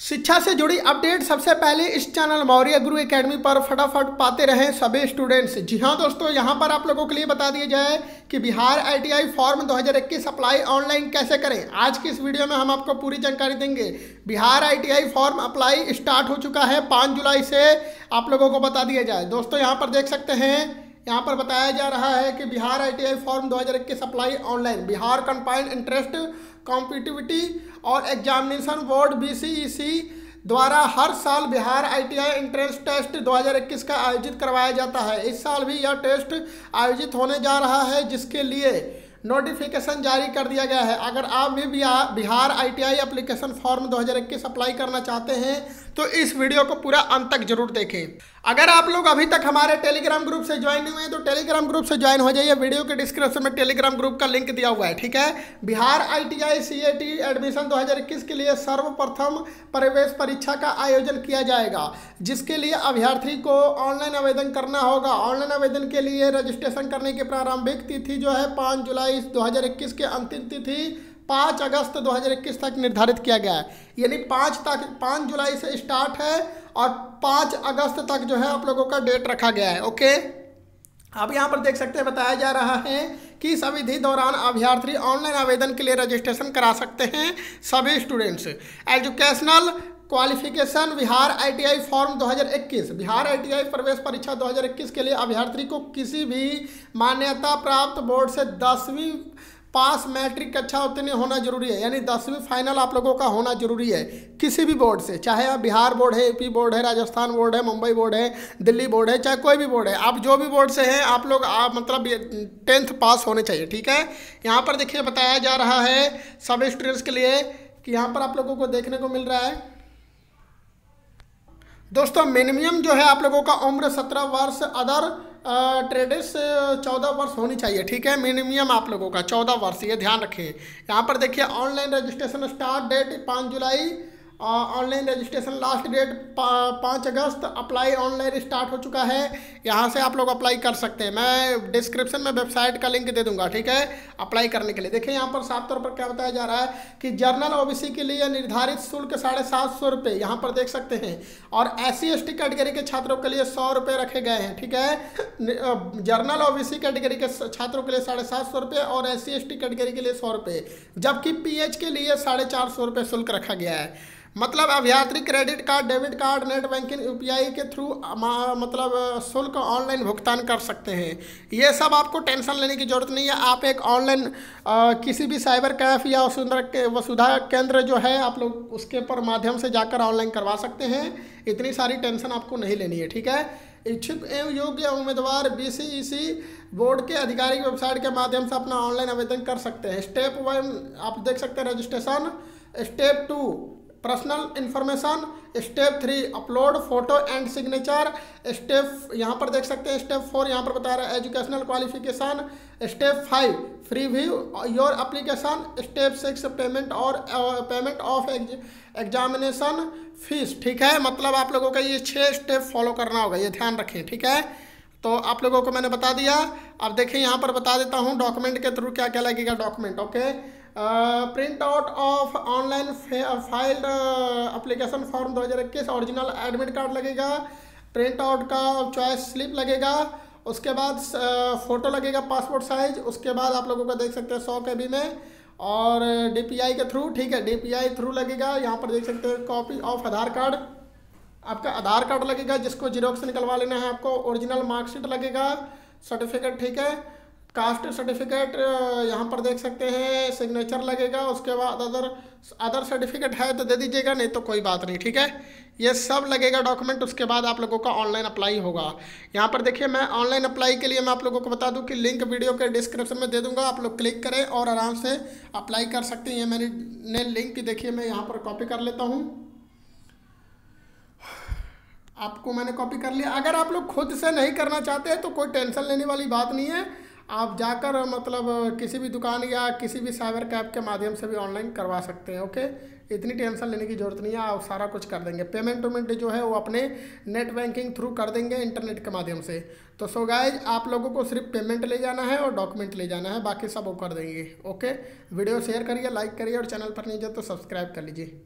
शिक्षा से जुड़ी अपडेट सबसे पहले इस चैनल मौर्य गुरु एकेडमी पर फटाफट पाते रहें सभी स्टूडेंट्स जी हाँ दोस्तों, यहाँ पर आप लोगों के लिए बता दिया जाए कि Bihar ITI form 2021 apply online कैसे करें? आज की इस वीडियो में हम आपको पूरी जानकारी देंगे। Bihar ITI form apply start हो चुका है पाँच जुलाई से। आप लोगों को बता दिया जाए। दोस्तों, यहाँ पर देख सकते हैं, यहाँ पर बताया जा रहा है कि Bihar ITI form 2021 apply online Bihar combined entrance competitive और एग्जामिनेशन बोर्ड बीसीईसी द्वारा हर साल बिहार आईटीआई एंट्रेंस टेस्ट 2021 का आयोजित करवाया जाता है। इस साल भी यह टेस्ट आयोजित होने जा रहा है, जिसके लिए नोटिफिकेशन जारी कर दिया गया है। अगर आप भी Bihar ITI application form 2021 apply करना चाहते हैं तो इस वीडियो को पूरा अंत तक ज़रूर देखें। अगर आप लोग अभी तक हमारे टेलीग्राम ग्रुप से ज्वाइन नहीं हुए हैं तो टेलीग्राम ग्रुप से ज्वाइन हो जाइए। वीडियो के डिस्क्रिप्शन में टेलीग्राम ग्रुप का लिंक दिया हुआ है, ठीक है? बिहार आईटीआई सीएटी एडमिशन 2021 के लिए सर्वप्रथम प्रवेश परीक्षा का आयोजन किया जाएगा, जिसके लिए अभ्यर्थी को ऑनलाइन आवेदन करना होगा। ऑनलाइन आवेदन के लिए रजिस्ट्रेशन करने की प्रारंभिक तिथि जो है पाँच जुलाई दो के अंतिम तिथि पाँच अगस्त 2021 तक निर्धारित किया गया है। यानी पाँच तक, पाँच जुलाई से स्टार्ट है और पाँच अगस्त तक जो है आप लोगों का डेट रखा गया है, ओके? अब यहाँ पर देख सकते हैं, बताया जा रहा है कि इस अवधि दौरान अभ्यर्थी ऑनलाइन आवेदन के लिए रजिस्ट्रेशन करा सकते हैं सभी students. Educational qualification Bihar ITI form 2021 Bihar ITI प्रवेश परीक्षा 2021 के लिए अभ्यर्थी को किसी भी मान्यता प्राप्त बोर्ड से दसवीं पास मैट्रिक कक्षा उतनी होना ज़रूरी है। यानी दसवीं फाइनल आप लोगों का होना ज़रूरी है। किसी भी बोर्ड से, चाहे आप बिहार बोर्ड है, यूपी बोर्ड है, राजस्थान बोर्ड है, मुंबई बोर्ड है, दिल्ली बोर्ड है, चाहे कोई भी बोर्ड है, आप जो भी बोर्ड से हैं, आप लोग, आप मतलब टेंथ पास होने चाहिए, ठीक है? यहाँ पर देखिए, बताया जा रहा है सब स्टूडेंट्स के लिए कि यहाँ पर आप लोगों को देखने को मिल रहा है। दोस्तों मिनिमम जो है आप लोगों का उम्र सत्रह वर्ष अदर ट्रेडिस चौदह वर्ष होनी चाहिए, ठीक है? मिनिमम आप लोगों का, चौदह वर्ष, ये ध्यान रखें यहाँ पर देखिए ऑनलाइन रजिस्ट्रेशन स्टार्ट डेट पाँच जुलाई ऑनलाइन रजिस्ट्रेशन लास्ट डेट पाँच अगस्त अप्लाई ऑनलाइन स्टार्ट हो चुका है। यहाँ से आप लोग अप्लाई कर सकते हैं। मैं डिस्क्रिप्शन में वेबसाइट का लिंक दे दूँगा, ठीक है? अप्लाई करने के लिए। देखिए, यहाँ पर साफ़ तौर पर क्या बताया जा रहा है कि जर्नल ओबीसी के लिए निर्धारित शुल्क साढ़े सात सौ रुपये, यहाँ पर देख सकते हैं। और एस सी कैटेगरी के छात्रों के लिए सौ रुपये रखे गए हैं, ठीक है? जर्नल ओ कैटेगरी के छात्रों के लिए साढ़े सात सौ रुपये और एस सी कैटेगरी के लिए सौ रुपये, जबकि पीएच के लिए साढ़े चार सौ रुपये शुल्क रखा गया है। मतलब अभ्यात्री credit card, debit card, net banking UPI के थ्रू मतलब शुल्क ऑनलाइन भुगतान कर सकते हैं। ये सब आपको टेंशन लेने की ज़रूरत नहीं है। आप एक ऑनलाइन किसी भी साइबर कैफ या वसुंधरा वसुधा केंद्र जो है, आप लोग उसके पर माध्यम से जाकर ऑनलाइन करवा सकते हैं। इतनी सारी टेंशन आपको नहीं लेनी है, ठीक है? इच्छुक एवं योग्य उम्मीदवार बी बोर्ड के आधिकारिक वेबसाइट के माध्यम से अपना ऑनलाइन आवेदन कर सकते हैं। स्टेप वन, आप देख सकते हैं, registration. Step two personal information step three upload photo and signature step यहाँ पर देख सकते हैं स्टेप फोर यहाँ पर बता रहा है educational qualification step five preview your application step six payment और पेमेंट ऑफ़ एग्जामिनेशन फ़ीस ठीक है? मतलब आप लोगों का ये छः स्टेप फॉलो करना होगा, ये ध्यान रखें, ठीक है? तो आप लोगों को मैंने बता दिया, अब देखिए यहाँ पर बता देता हूँ डॉक्यूमेंट के थ्रू क्या क्या लगेगा document okay print out of online filled application form 2021 original admit card लगेगा। प्रिंट आउट का चॉइस स्लिप लगेगा। उसके बाद फ़ोटो लगेगा पासपोर्ट साइज़ उसके बाद आप लोगों का देख सकते हैं सौ के बी में। और डीपीआई के थ्रू ठीक है डीपीआई थ्रू लगेगा। यहाँ पर देख सकते हैं कॉपी ऑफ़ आधार कार्ड। आपका आधार कार्ड लगेगा, जिसको जीरोक्स निकलवा लेना है आपको। ओरिजिनल मार्कशीट लगेगा। सर्टिफिकेट ठीक है। कास्ट सर्टिफिकेट यहाँ पर देख सकते हैं सिग्नेचर लगेगा, उसके बाद अदर अदर सर्टिफिकेट है तो दे दीजिएगा, नहीं तो कोई बात नहीं, ठीक है? ये सब लगेगा डॉक्यूमेंट उसके बाद आप लोगों का ऑनलाइन अप्लाई होगा। यहाँ पर देखिए, मैं ऑनलाइन अप्लाई के लिए मैं आप लोगों को बता दूँ कि लिंक वीडियो के डिस्क्रिप्शन में दे दूँगा, आप लोग क्लिक करें और आराम से अप्लाई कर सकते हैं। ये मैंने लिंक देखिए, मैं यहाँ पर कॉपी कर लेता हूँ। आपको मैंने कॉपी कर लिया। अगर आप लोग खुद से नहीं करना चाहते हैं तो कोई टेंशन लेने वाली बात नहीं है। आप जाकर मतलब किसी भी दुकान या किसी भी साइबर कैब के माध्यम से भी ऑनलाइन करवा सकते हैं, ओके? इतनी टेंशन लेने की ज़रूरत नहीं है, आप सारा कुछ कर देंगे। पेमेंट वेमेंट जो है वो अपने नेट बैंकिंग थ्रू कर देंगे इंटरनेट के माध्यम से। तो सो गाइज़ आप लोगों को सिर्फ़ पेमेंट ले जाना है और डॉक्यूमेंट ले जाना है, बाकी सब वो कर देंगे, ओके? वीडियो शेयर करिए, लाइक करिए और चैनल पर नहीं जाए तो सब्सक्राइब कर लीजिए।